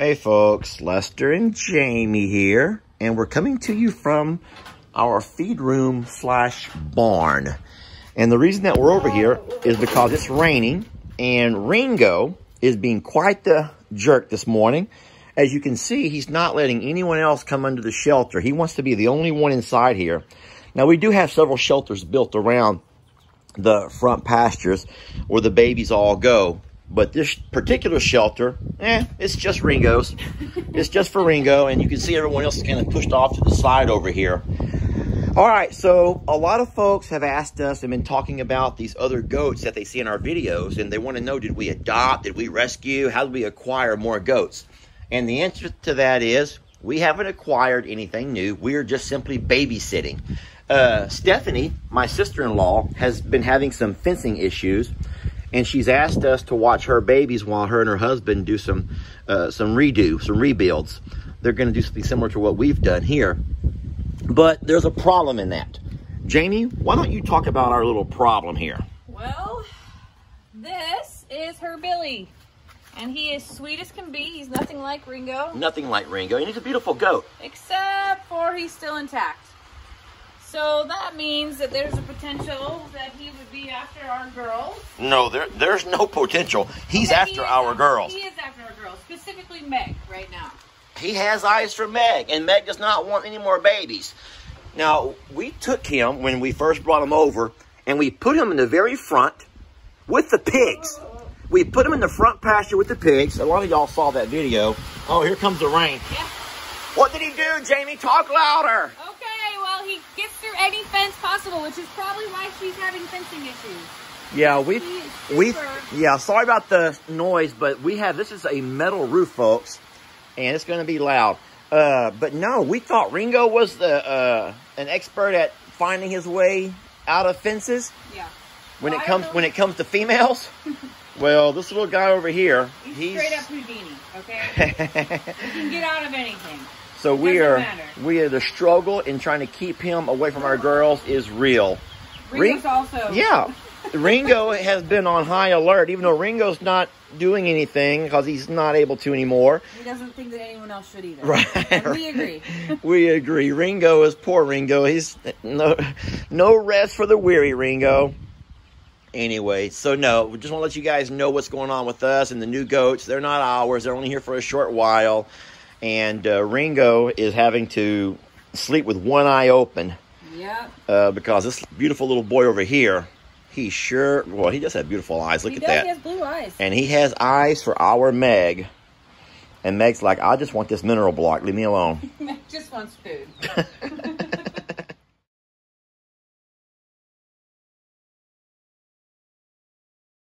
Hey folks, Lester and Jamie here, and we're coming to you from our feed room slash barn. And the reason that we're over here is because it's raining, and Ringo is being quite the jerk this morning. As you can see, he's not letting anyone else come under the shelter. He wants to be the only one inside here. Now, we do have several shelters built around the front pastures where the babies all go. But this particular shelter, eh, it's just Ringo's. it's just for Ringo, and you can see everyone else is kind of pushed off to the side over here. All right, so a lot of folks have asked us and been talking about these other goats that they see in our videos, and they want to know, did we adopt, did we rescue, how did we acquire more goats? And the answer to that is, we haven't acquired anything new. We are just simply babysitting. Uh, Stephanie, my sister-in-law, has been having some fencing issues, and she's asked us to watch her babies while her and her husband do some uh, some redo, some rebuilds. They're going to do something similar to what we've done here, but there's a problem in that. Jamie, why don't you talk about our little problem here? Well, this is her Billy. And he is sweet as can be. He's nothing like Ringo. Nothing like Ringo, and he's a beautiful goat. Except for he's still intact. So that means that there's a potential that he would be after our girls. No, there, there's no potential. He's Okay, after he our girls. He is after our girls, specifically Meg right now. He has eyes for Meg, and Meg does not want any more babies. Now, we took him when we first brought him over, and we put him in the very front with the pigs. We put him in the front pasture with the pigs. A lot of y'all saw that video. Oh, here comes the rain. Yeah. What did he do, Jamie? Talk louder. Okay, well, he gets through any fence possible, which is probably why she's having fencing issues. Yeah, we we yeah. Sorry about the noise, but we have this is a metal roof, folks, and it's going to be loud. Uh, but no, we thought Ringo was the uh, an expert at finding his way out of fences Yeah. when Well, it comes when it comes to females. well, this little guy over here, He's, he's straight up Houdini, okay? he can get out of anything. So we Doesn't are matter. we are the struggle in trying to keep him away from our girls is real. Ringo's Ring- also. Yeah. Ringo has been on high alert, even though Ringo's not doing anything because he's not able to anymore. He doesn't think that anyone else should either. Right. And we agree. we agree. Ringo is poor Ringo. He's no no rest for the weary, Ringo. Anyway, so no, we just want to let you guys know what's going on with us and the new goats. They're not ours. They're only here for a short while, and uh, Ringo is having to sleep with one eye open Yep. uh, because this beautiful little boy over here, he sure well, he just had beautiful eyes. Look he at does. that. He has blue eyes. and he has eyes for our Meg. And Meg's like, I just want this mineral block. Leave me alone. Meg just wants food.